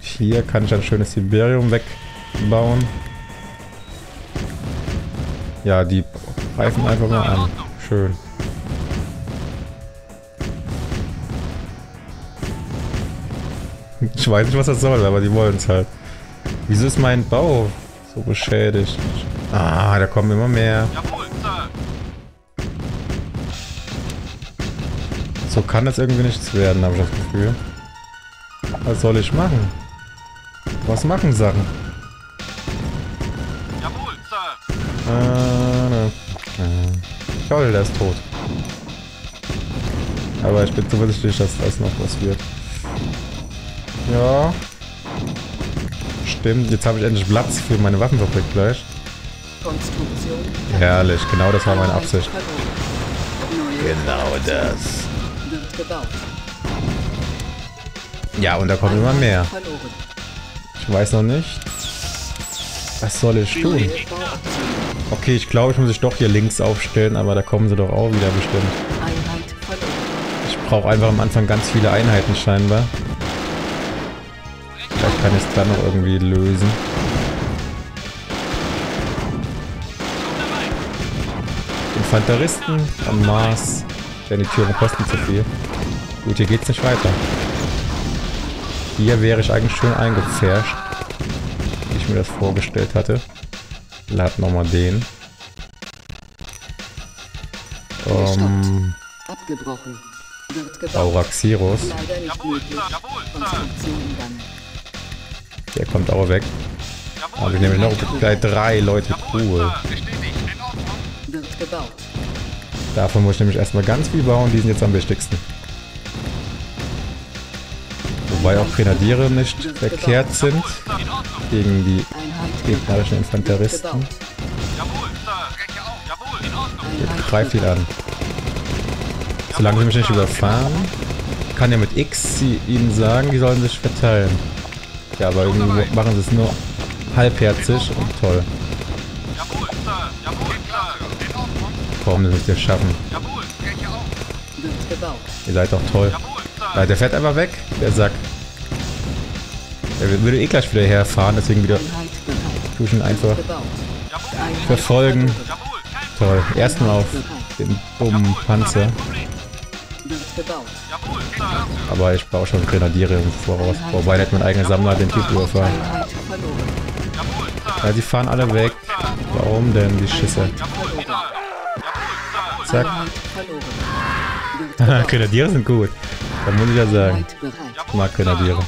Hier kann ich ein schönes Siberium wegbauen. Ja, die greifen einfach mal an. Schön. Ich weiß nicht, was das soll, aber die wollen es halt. Wieso ist mein Bau so beschädigt? Ah, da kommen immer mehr. So kann das irgendwie nichts werden, habe ich das Gefühl. Was soll ich machen? Was machen Sachen? Jawohl, Sir. Äh, ne. Äh. Toll, der ist tot. Aber ich bin zuversichtlich, dass das noch was wird. Ja. Stimmt, jetzt habe ich endlich Platz für meine Waffenfabrik gleich. Herrlich, genau das war meine Absicht. Genau das. Ja, und da kommen immer mehr. Ich weiß noch nicht. Was soll ich tun? Okay, ich glaube, ich muss mich doch hier links aufstellen, aber da kommen sie doch auch wieder bestimmt. Ich brauche einfach am Anfang ganz viele Einheiten scheinbar. Vielleicht kann ich es dann noch irgendwie lösen. Infanteristen am Mars. Denn die Türen kosten zu viel. Gut, hier geht's nicht weiter. Hier wäre ich eigentlich schön eingepfercht. Wie ich mir das vorgestellt hatte. Lad nochmal den. Um, Abgebrochen. Auraxirus. Der kommt auch weg. Aber ich nehme noch gleich drei Leute. Cool. Davon muss ich nämlich erstmal ganz viel bauen. Die sind jetzt am wichtigsten. Wobei auch Grenadiere nicht verkehrt sind gegen die gegnerischen Infanteristen. Greift ihn an. Solange sie mich nicht überfahren, kann ja mit X ihnen sagen, die sollen sich verteilen. Ja, aber irgendwie machen sie es nur halbherzig und toll. Warum sie es jetzt schaffen? Ihr seid doch toll. Ja, der fährt einfach weg, der Sack. Der würde eh gleich wieder herfahren, deswegen wieder ihn einfach verfolgen. Toll. Erstmal auf den dummen Panzer. Aber ich brauche schon Grenadiere im Voraus. Wobei nicht mein eigener Sammler den Typ überfahren. Ja, sie fahren alle weg. Warum denn die Schisse? Zack. Grenadiere sind gut. Da muss ich ja sagen. Ich mag Grenadiere.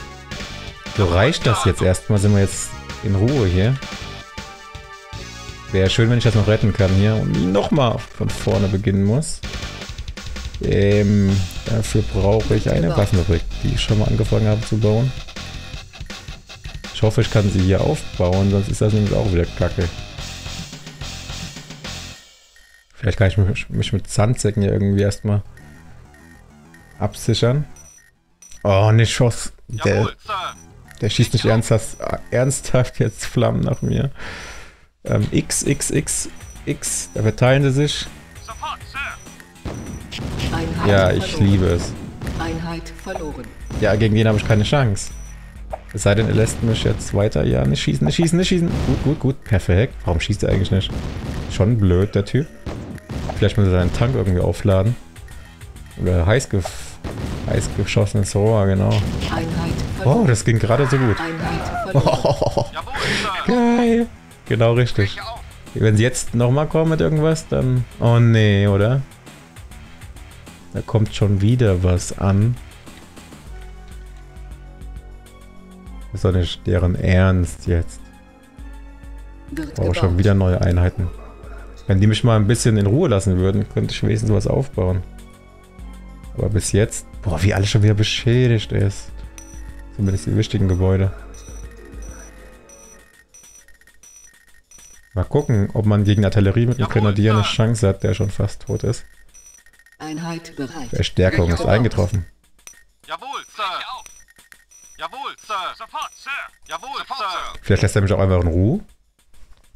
So reicht das jetzt erstmal. Sind wir jetzt in Ruhe hier. Wäre schön, wenn ich das noch retten kann hier und nochmal von vorne beginnen muss. Ähm, dafür brauche ich eine Waffenfabrik, die ich schon mal angefangen habe zu bauen. Ich hoffe, ich kann sie hier aufbauen, sonst ist das nämlich auch wieder kacke. Vielleicht kann ich mich, mich mit Sandsäcken hier irgendwie erstmal absichern. Oh, ne Schuss. Der, der schießt nicht ernsthaft, ernsthaft jetzt Flammen nach mir. Ähm, X, X, X, X. Da verteilen sie sich. Ja, ich liebe es. Ja, gegen den habe ich keine Chance. Es sei denn, er lässt mich jetzt weiter. Ja, nicht schießen, nicht schießen, nicht schießen. Gut, gut, gut. Perfekt. Warum schießt er eigentlich nicht? Schon blöd, der Typ. Vielleicht muss er seinen Tank irgendwie aufladen. Oder heiß, heiß geschossenes Rohr, genau. Oh, das ging gerade so gut. Oh, geil. Genau richtig. Wenn sie jetzt nochmal kommen mit irgendwas, dann... Oh nee, oder? Da kommt schon wieder was an. Das ist doch nicht deren Ernst jetzt. Oh, schon wieder neue Einheiten. Wenn die mich mal ein bisschen in Ruhe lassen würden, könnte ich wenigstens was aufbauen. Aber bis jetzt... Boah, wie alles schon wieder beschädigt ist. Zumindest die wichtigen Gebäude. Mal gucken, ob man gegen Artillerie mit dem Grenadier eine Chance hat, der schon fast tot ist. Einheit bereit. Verstärkung ist eingetroffen. Jawohl, Sir. Jawohl, Sir. Sofort, Sir. Jawohl, Sir. Vielleicht lässt er mich auch einfach in Ruhe.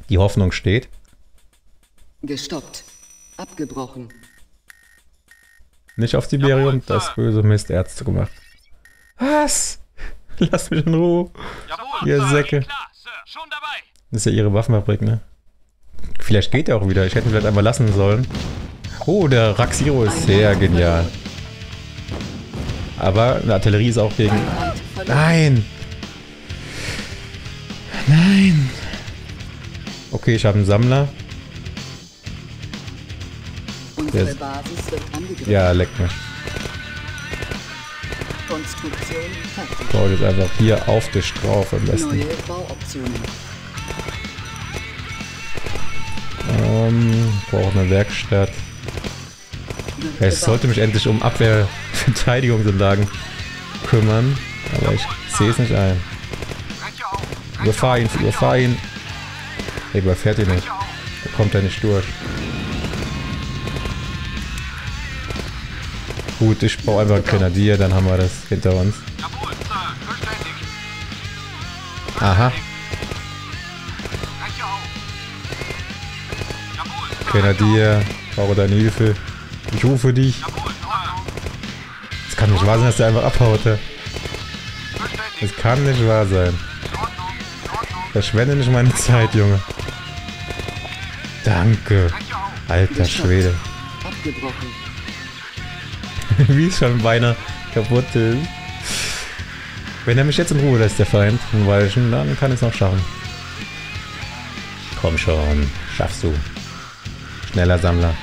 Die Hoffnung steht. Gestoppt. Abgebrochen. Nicht auf Siberium, das böse Mist Ärzte gemacht. Was? Lasst mich in Ruhe. Jawohl, Ihr Säcke. Das ist ja ihre Waffenfabrik, ne? Vielleicht geht er auch wieder. Ich hätte ihn vielleicht einfach lassen sollen. Oh, der Raxiro ist sehr genial. Aber eine Artillerie ist auch gegen... Nein! Nein! Okay, ich habe einen Sammler. Der ja, leck mich. Bau jetzt einfach hier auf dich drauf am besten. Ähm, brauche eine Werkstatt. Es sollte mich endlich um Abwehrverteidigungsanlagen kümmern, aber ich sehe es nicht ein. Überfahr ihn, überfahr ihn. Er überfährt ihn nicht. Da kommt er nicht durch. Gut, ich baue einfach Grenadier, dann haben wir das hinter uns. Aha. Grenadier, brauche deine Hilfe. Ich rufe dich. Es kann nicht wahr sein, dass der einfach abhaut. Es kann nicht wahr sein. Verschwende nicht meine Zeit, Junge. Danke. Alter Schwede. Wie es schon beinahe kaputt ist. Wenn er mich jetzt in Ruhe lässt, der Feind, ein Weilchen, dann kann ich es noch schaffen. Komm schon, schaffst du. Schneller Sammler.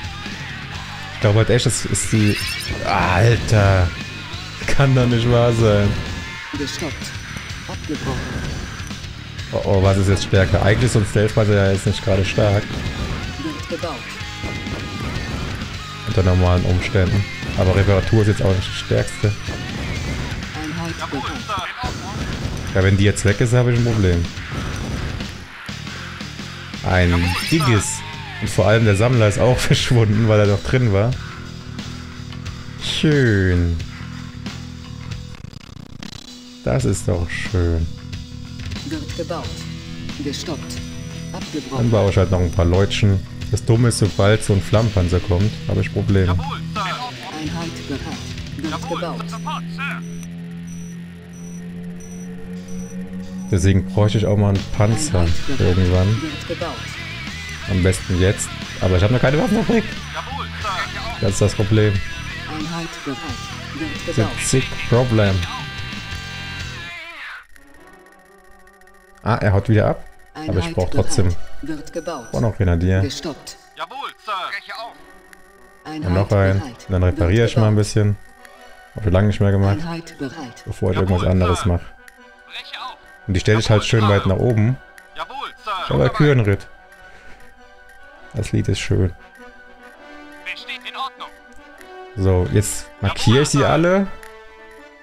Ich glaube halt echt, das ist die... Alter! Kann doch nicht wahr sein. Gestoppt. Abgebrochen. Oh, oh, was ist jetzt stärker? Eigentlich ist so ein Stealth-Panzer ja jetzt nicht gerade stark. Unter normalen Umständen. Aber Reparatur ist jetzt auch nicht das stärkste. Ja, wenn die jetzt weg ist, habe ich ein Problem. Ein Digis. Und vor allem der Sammler ist auch verschwunden, weil er noch drin war. Schön. Das ist doch schön. Wird gebaut. Gestoppt. Abgebrochen. Dann baue ich halt noch ein paar Leutchen. Das Dumme ist, sobald so ein Flammenpanzer kommt, habe ich Probleme. Einheit bereit. Wird gebaut. Deswegen bräuchte ich auch mal einen Panzer irgendwann. Am besten jetzt. Aber ich habe noch keine Waffenfabrik. Das ist das Problem. Einheit bereit. Wird Sick Problem. Ah, er haut wieder ab. Aber ich brauche trotzdem. Auch noch Grenadier. Gestoppt. Jawohl, Sir. Und noch ein. Dann repariere ich mal ein bisschen. Habe ich lange nicht mehr gemacht. Bevor ich irgendwas anderes mache. Und die stelle ich halt schön weit nach oben. Aber Kühenritt. Das Lied ist schön. So, jetzt markiere ich sie alle.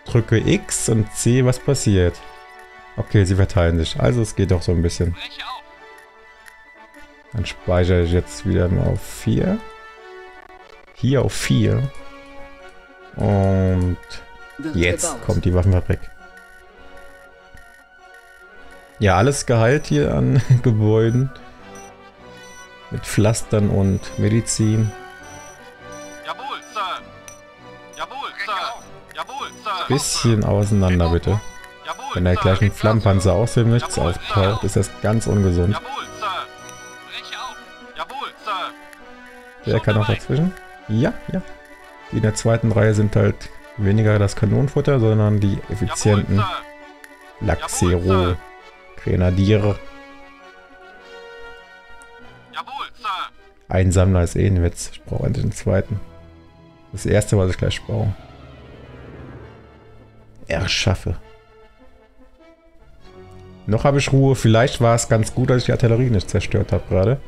Drücke X und C, was passiert. Okay, sie verteilen sich. Also es geht doch so ein bisschen. Dann speichere ich jetzt wieder mal auf 4. Hier auf 4. Und jetzt kommt die Waffenfabrik. Ja, alles geheilt hier an Gebäuden. Mit Pflastern und Medizin. Jawohl, Sir. Jawohl, Sir. Jawohl, Sir. Bisschen auseinander, bitte. Wenn der gleich ein Flammenpanzer aus dem Nichts auftaucht, ist das ganz ungesund. Der kann auch dazwischen. Ja, ja. Die in der zweiten Reihe sind halt weniger das Kanonenfutter, sondern die effizienten Laxero Grenadiere. Ein Sammler ist eh ein Witz. Ich brauche endlich einen zweiten. Das erste, was ich gleich baue. Erschaffe. Noch habe ich Ruhe. Vielleicht war es ganz gut, dass ich die Artillerie nicht zerstört habe gerade.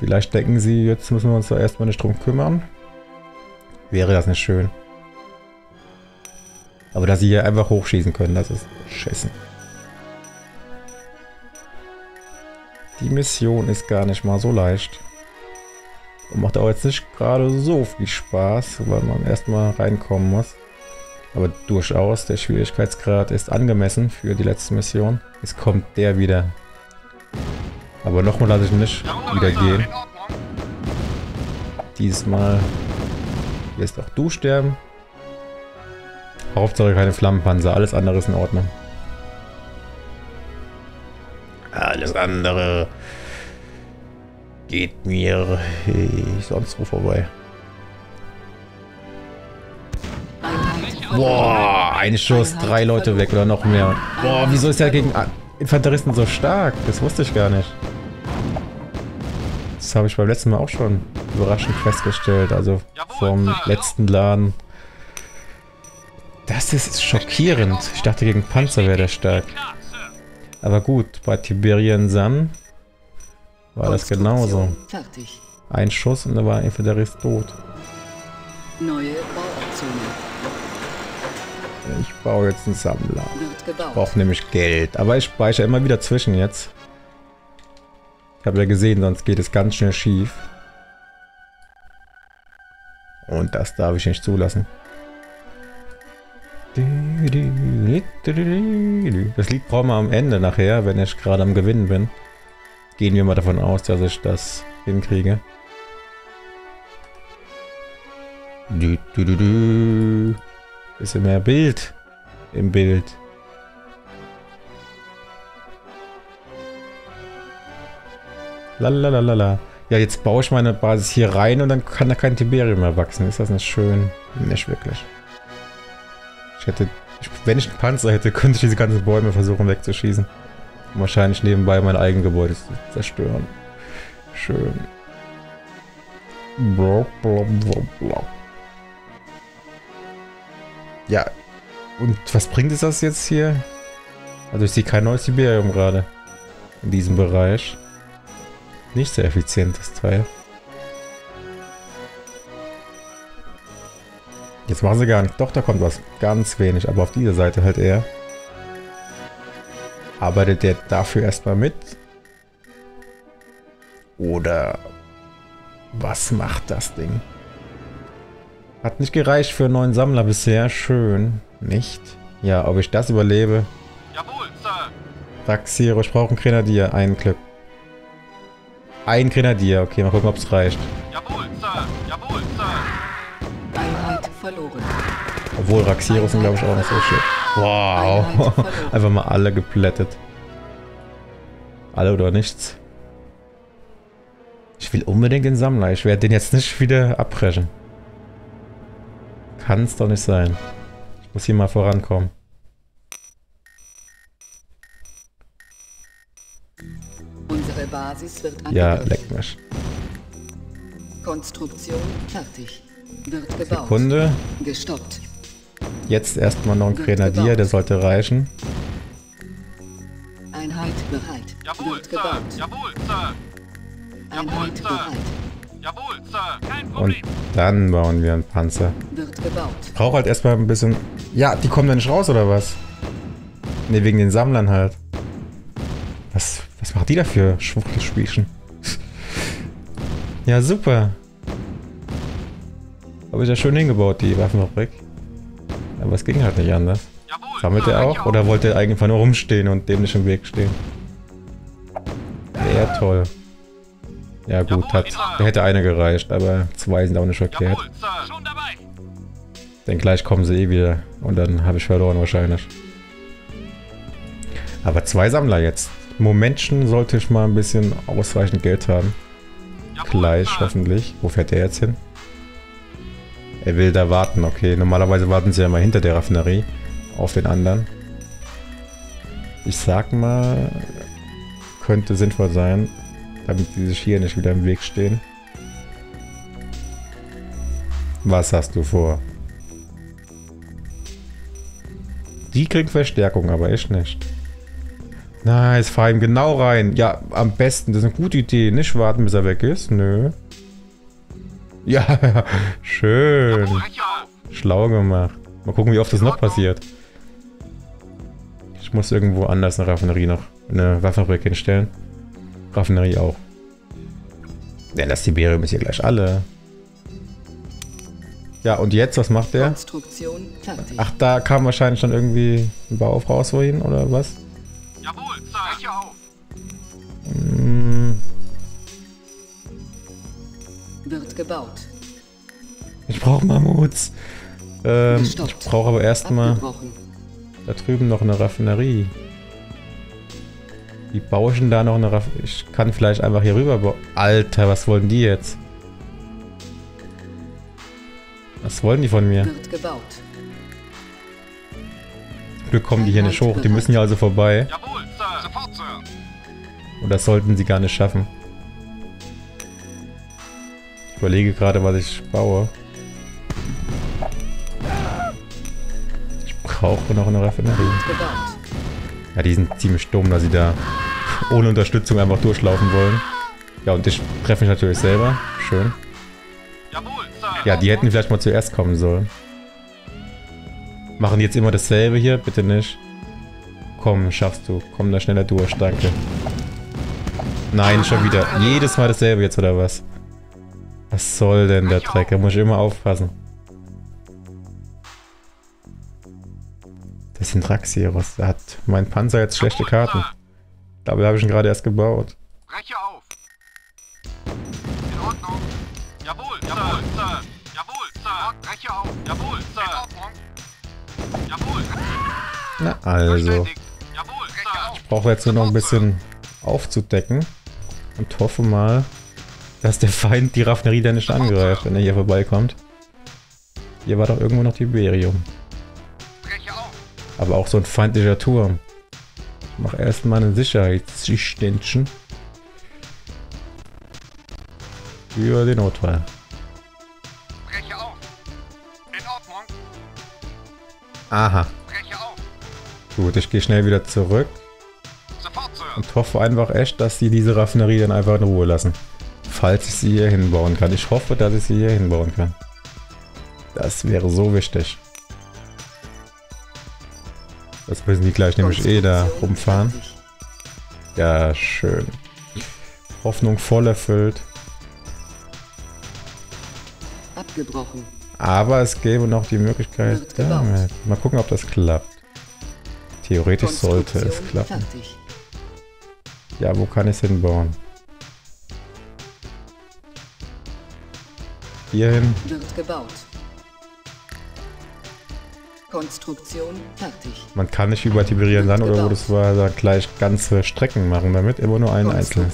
Vielleicht denken sie, jetzt müssen wir uns da erstmal nicht drum kümmern. Wäre das nicht schön. Aber dass sie hier einfach hochschießen können, das ist scheiße. Die Mission ist gar nicht mal so leicht. Und macht auch jetzt nicht gerade so viel Spaß, weil man erstmal reinkommen muss. Aber durchaus, der Schwierigkeitsgrad ist angemessen für die letzte Mission. Jetzt kommt der wieder. Aber nochmal lasse ich ihn nicht wieder gehen. Diesmal wirst auch du sterben. Hauptsache keine Flammenpanzer, alles andere ist in Ordnung. Alles andere geht mir eh, sonst wo vorbei. Boah, ein Schuss, drei Leute weg oder noch mehr. Boah, wieso ist er gegen Infanteristen so stark? Das wusste ich gar nicht. Das habe ich beim letzten Mal auch schon überraschend festgestellt. Also vom letzten Laden. Das ist schockierend. Ich dachte, gegen Panzer wäre der stark. Aber gut, bei Tiberian Sun war das genauso. Ein Schuss und da war Infanterist tot. Neue Bauoptionen. Ich baue jetzt einen Sammler. Ich brauche nämlich Geld. Aber ich speichere immer wieder zwischen jetzt. Ich habe ja gesehen, sonst geht es ganz schnell schief. Und das darf ich nicht zulassen. Das Lied brauchen wir am Ende nachher, wenn ich gerade am Gewinnen bin. Gehen wir mal davon aus, dass ich das hinkriege. Bisschen mehr Bild im Bild. Lalalala. Ja, jetzt baue ich meine Basis hier rein und dann kann da kein Tiberium mehr wachsen. Ist das nicht schön? Nicht wirklich. Ich hätte, wenn ich einen Panzer hätte, könnte ich diese ganzen Bäume versuchen wegzuschießen. Und wahrscheinlich nebenbei mein eigenes Gebäude zu zerstören. Schön. Bla, bla, bla, bla. Ja. Und was bringt es das jetzt hier? Also ich sehe kein neues Siberium gerade. In diesem Bereich. Nicht sehr effizient, das Teil. Jetzt machen sie gar nicht. Doch, da kommt was. Ganz wenig, aber auf dieser Seite halt eher. Arbeitet der dafür erstmal mit? Oder was macht das Ding? Hat nicht gereicht für einen neuen Sammler bisher. Schön. Nicht? Ja, ob ich das überlebe. Jawohl, Sir. Raxiro, ich brauche einen Grenadier. Ein Glück. Ein Grenadier. Okay, mal gucken, ob es reicht. Jawohl, Sir. Jawohl, Sir. Einheit verloren. Obwohl, Raxiro sind, glaube ich, auch noch so shit. Wow. Einfach mal alle geplättet. Alle oder nichts. Ich will unbedingt den Sammler. Ich werde den jetzt nicht wieder abbrechen. Kann es doch nicht sein. Ich muss hier mal vorankommen. Basis wird Ja, leck mich. Konstruktion fertig. Wird gebaut. Sekunde. Gestoppt. Jetzt erstmal noch ein wird Grenadier, gebaut. der sollte reichen. Einheit bereit. Jawohl, wird gebaut. Sir. Jawohl, Sir. Einheit Jawohl, bereit. Jawohl, Sir. Kein Problem. Und dann bauen wir einen Panzer. Wird gebaut. Ich brauche halt erstmal ein bisschen... Ja, die kommen da nicht raus, oder was? Ne, wegen den Sammlern halt. Was, macht die da für Schwuchtelspielchen? ja, super. Habe ich ja schön hingebaut, die Waffenfabrik. Aber es ging halt nicht anders. Sammelt er auch? Oder wollte er einfach nur rumstehen und dem nicht im Weg stehen? Sehr toll. Ja gut, hat, der hätte eine gereicht, aber zwei sind auch nicht verkehrt. Denn gleich kommen sie eh wieder und dann habe ich verloren wahrscheinlich. Aber zwei Sammler jetzt. Momentchen sollte ich mal ein bisschen ausreichend Geld haben. Gleich hoffentlich. Wo fährt der jetzt hin? Er will da warten, okay. Normalerweise warten sie ja mal hinter der Raffinerie auf den anderen. Ich sag mal, könnte sinnvoll sein, damit die sich hier nicht wieder im Weg stehen. Was hast du vor? Die kriegen Verstärkung, aber ich nicht. Nice, fahr ihm genau rein. Ja, am besten. Das ist eine gute Idee. Nicht warten, bis er weg ist. Nö. Ja, schön. Schlau gemacht. Mal gucken, wie oft das noch passiert. Ich muss irgendwo anders eine Raffinerie noch, eine Waffenfabrik hinstellen. Raffinerie auch. Denn das Tiberium ist hier gleich alle. Ja, und jetzt, was macht der? Ach, da kam wahrscheinlich schon irgendwie ein Bauauf raus vorhin, oder was? Hm. Wird gebaut. Ich brauche Mammuts. Ähm, ich brauche aber erstmal da drüben noch eine Raffinerie. Ich denn da noch eine Raff... Ich kann vielleicht einfach hier rüber bauen. Alter, was wollen die jetzt? Was wollen die von mir? Wird gebaut. Glück kommen die hier nicht hoch. Die müssen ja also vorbei. Jawohl, Sir. Sofort, Sir. Und das sollten sie gar nicht schaffen. Ich überlege gerade, was ich baue. Ich brauche noch eine Raffinerie. Ja, die sind ziemlich dumm, dass sie da ohne Unterstützung einfach durchlaufen wollen. Ja, und ich treffe mich natürlich selber. Schön. Ja, die hätten vielleicht mal zuerst kommen sollen. Machen die jetzt immer dasselbe hier? Bitte nicht. Komm, schaffst du. Komm da schneller durch, danke. Nein, schon wieder. Jedes Mal dasselbe jetzt, oder was? Was soll denn der Dreck? Da muss ich immer aufpassen. Das sind Raxieros. Da hat mein Panzer jetzt schlechte Karten. Dabei habe ich ihn gerade erst gebaut. Breche auf. In Ordnung. Jawohl, jawohl, Sir. Jawohl, Sir. Breche auf. Jawohl, Sir. In Ordnung. Jawohl. Na also. Jawohl, Sir. Ich brauche jetzt nur noch ein bisschen aufzudecken. Und hoffe mal, dass der Feind die Raffinerie dann nicht angreift, wenn er hier vorbeikommt. Hier war doch irgendwo noch Tiberium. Aber auch so ein feindlicher Turm. Ich mach erstmal ein Sicherheitsständchen. Für den Notfall. Aha. Gut, ich gehe schnell wieder zurück. Und hoffe einfach echt, dass sie diese Raffinerie dann einfach in Ruhe lassen. Falls ich sie hier hinbauen kann. Ich hoffe, dass ich sie hier hinbauen kann. Das wäre so wichtig. Das müssen die gleich nämlich eh da rumfahren. Ja, schön. Hoffnung voll erfüllt. Abgebrochen. Aber es gäbe noch die Möglichkeit. Damit. Mal gucken, ob das klappt. Theoretisch sollte es klappen. Fertig. Ja, wo kann ich es hinbauen? Hierhin. Wird gebaut. Konstruktion fertig. Man kann nicht über Tiberian Land oder wo das war, da gleich ganze Strecken machen damit. Immer nur einen einzelnen.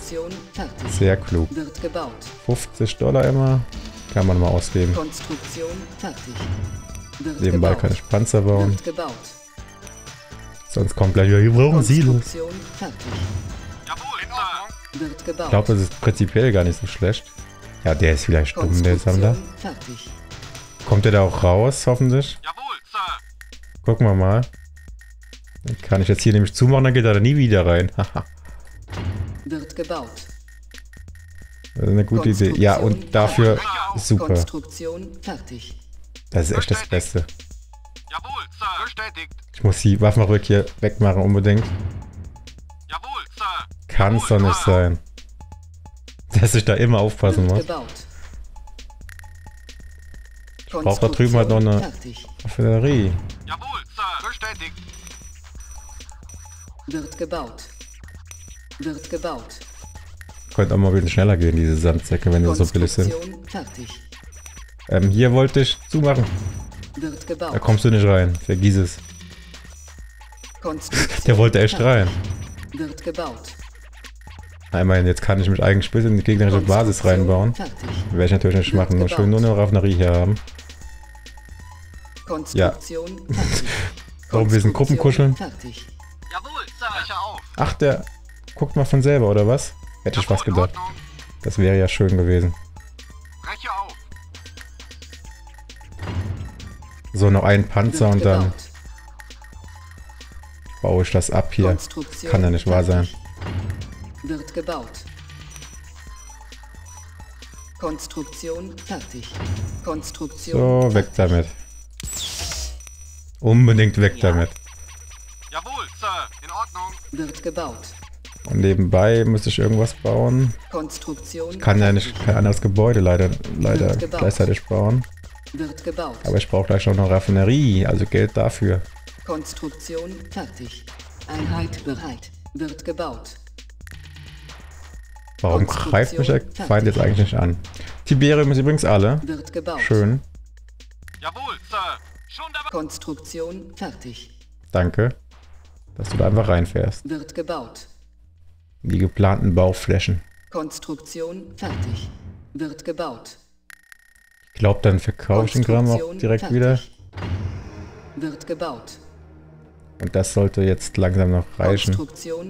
Sehr klug. Wird gebaut. 50 Dollar immer. Kann man mal ausgeben. Nebenbei kann ich Panzer bauen. Sonst kommt gleich wieder, wir brauchen Silos. Konstruktion fertig. Wird gebaut. Ich glaube, das ist prinzipiell gar nicht so schlecht. Ja, der ist vielleicht dumm, der Sammler. Fertig. Kommt der da auch raus, hoffentlich? Jawohl, Sir. Gucken wir mal. Den kann ich jetzt hier nämlich zumachen, dann geht er da nie wieder rein. Wird gebaut. das ist eine gute Idee. Ja, und dafür super. Konstruktion fertig. Das ist echt das Beste. Jawohl, Sir. Bestätigt. Ich muss die Waffenrück hier wegmachen unbedingt. Sir. Kann's doch nicht sein. Dass ich da immer aufpassen muss. Ich brauch da drüben halt noch eine-. Raffinerie. Jawohl, Sir. Bestätigt. Wird gebaut. Wird gebaut. Könnte auch mal ein bisschen schneller gehen, diese Sandsäcke, wenn die so billig sind. Fertig. Ähm, hier wollte ich zumachen. Wird Da gebaut. kommst du nicht rein. Vergiss es. Der wollte echt rein. Wird gebaut. Einmal, jetzt kann ich mich eigentlich bis in die gegnerische Basis reinbauen. Werde ich natürlich nicht machen. Nur schön nur eine Raffinerie hier haben. Konstruktion fertig. Warum ein bisschen Gruppen kuscheln? Fertig. Jawohl, Sir. Breche auf. Ach, der guckt mal von selber, oder was? Hätte ich was gedacht. Das wäre ja schön gewesen. So, noch ein Panzer und dann baue ich das ab hier. Kann ja nicht wahr sein. Wird gebaut. Konstruktion fertig. Konstruktion So, weg fertig. damit. Unbedingt weg Ja. damit. Jawohl, Sir. In Ordnung. Wird gebaut. Und nebenbei muss ich irgendwas bauen. Konstruktion Kann ja nicht kein anderes Gebäude leider, leider gleichzeitig bauen. Wird gebaut. Aber ich brauche gleich noch eine Raffinerie, also Geld dafür. Konstruktion fertig. Einheit bereit. Wird gebaut. Warum greift mich der. Feind jetzt eigentlich nicht an? Tiberium ist übrigens alle. Wird gebaut. Schön, Jawohl, Sir. Schon dabei. Konstruktion fertig. danke. Dass du da einfach reinfährst. Wird gebaut. Die geplanten Bauflächen. Konstruktion fertig. Wird gebaut. Ich glaube, dann verkaufe ich den Kram auch direkt fertig. wieder. Wird gebaut. Und das sollte jetzt langsam noch reichen. Konstruktion